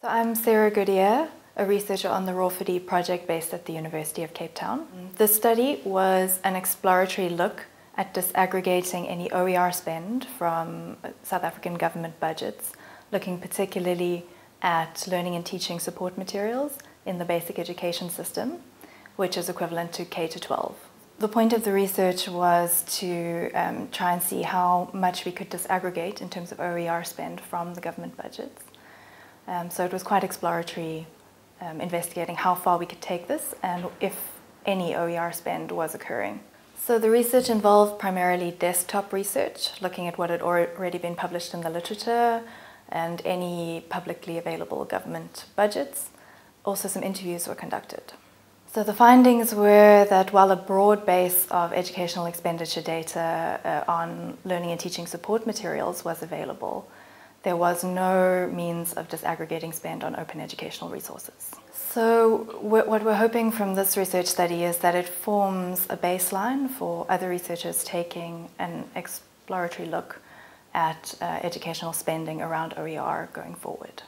So I'm Sarah Goodier, a researcher on the ROER4D project based at the University of Cape Town. This study was an exploratory look at disaggregating any OER spend from South African government budgets, looking particularly at learning and teaching support materials in the basic education system, which is equivalent to K to 12. The point of the research was to um, try and see how much we could disaggregate in terms of OER spend from the government budgets. Um, so it was quite exploratory, um, investigating how far we could take this and if any OER spend was occurring. So the research involved primarily desktop research, looking at what had already been published in the literature and any publicly available government budgets. Also some interviews were conducted. So the findings were that while a broad base of educational expenditure data uh, on learning and teaching support materials was available, there was no means of disaggregating spend on open educational resources. So what we're hoping from this research study is that it forms a baseline for other researchers taking an exploratory look at uh, educational spending around OER going forward.